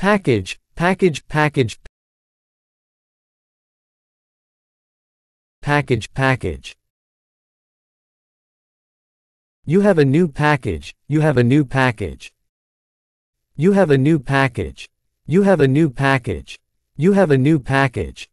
package, package, package, package, package. You have a new package, you have a new package. You have a new package. You have a new package. You have a new package.